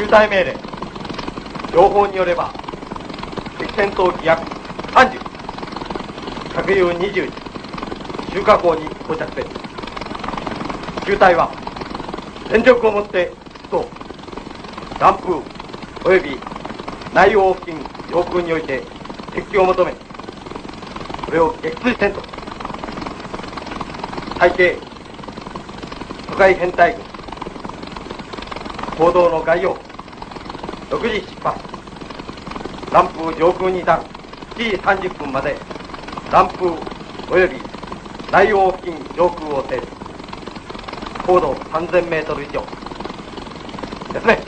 中隊命令。情報によれば敵戦闘機約30核有20中華港に到着せ中隊は全力をもってと弾風及び内容付近上空において敵機を求めこれを撃墜せんと。最低都会編隊軍。行動の概要。6時出発。ランプ上空に至る7時30分まで。ランプ及び内容付近上空を制す。高度3000メートル以上。ですね。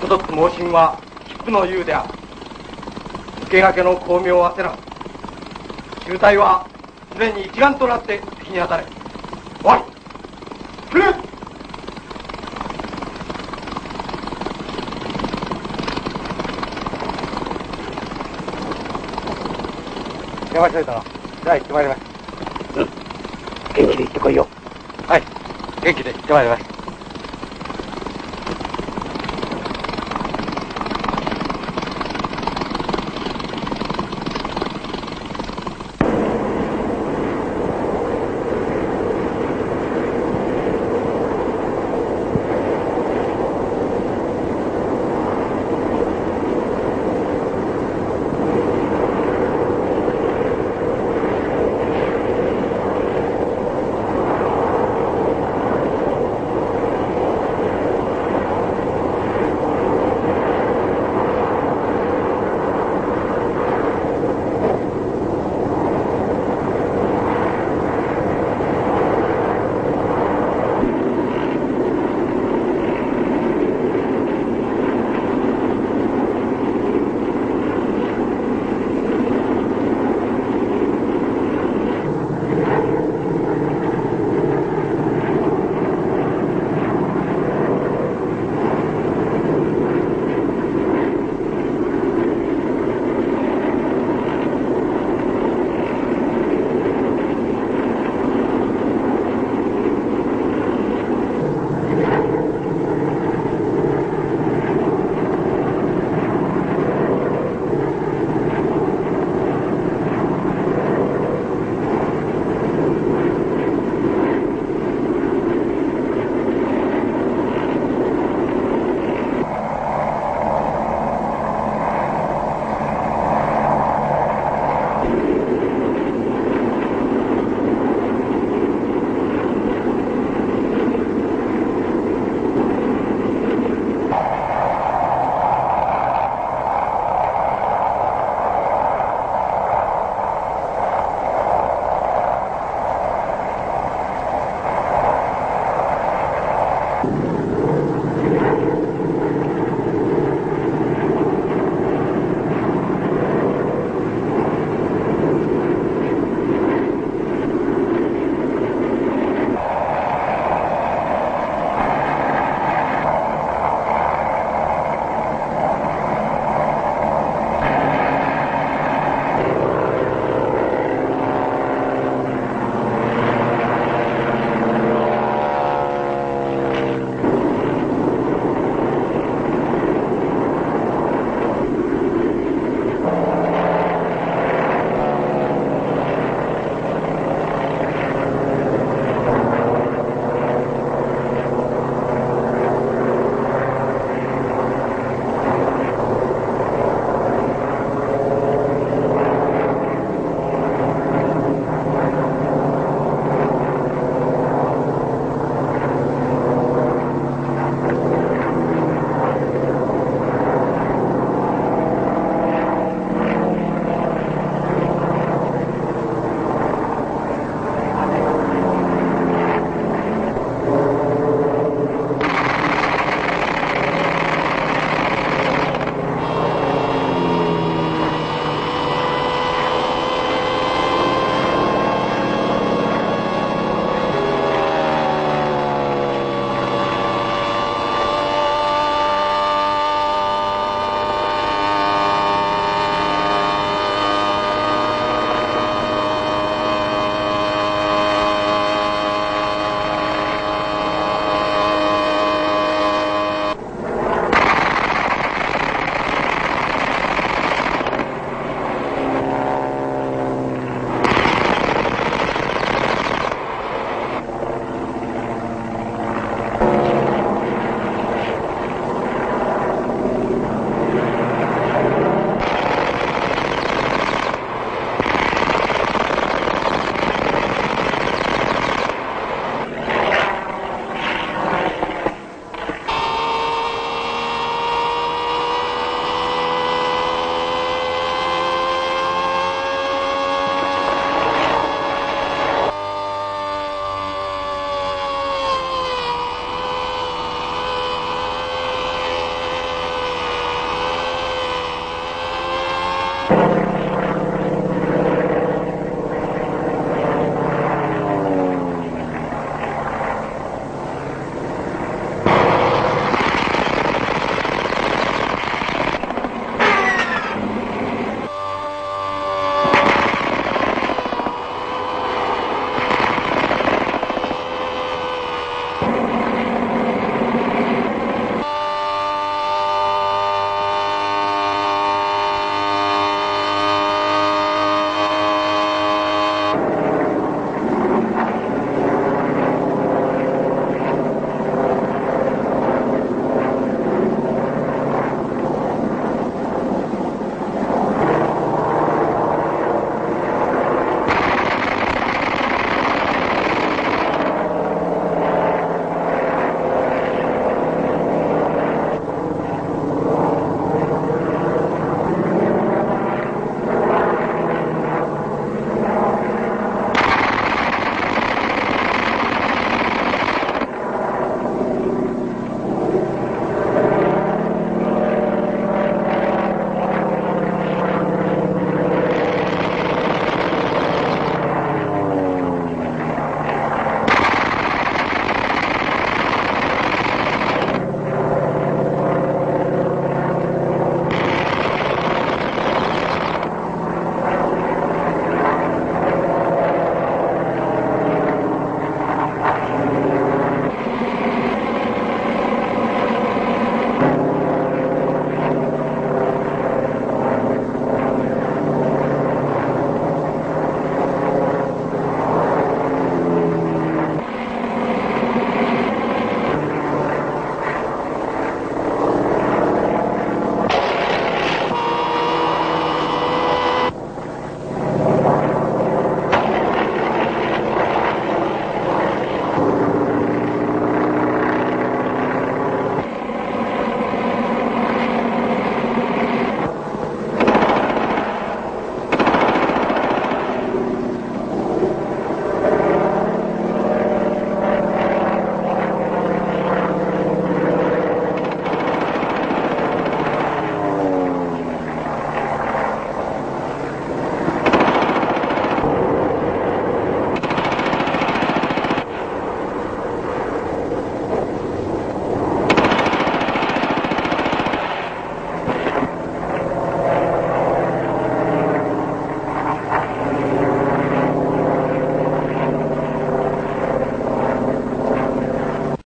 所属猛進は切符の優である。抜けがけの巧妙を焦らず。中隊は常に一丸となって敵に当たれ終わりクルー電話しといたの。じゃあ行ってまいります。元気で行ってこいよはい。元気で行ってまいります。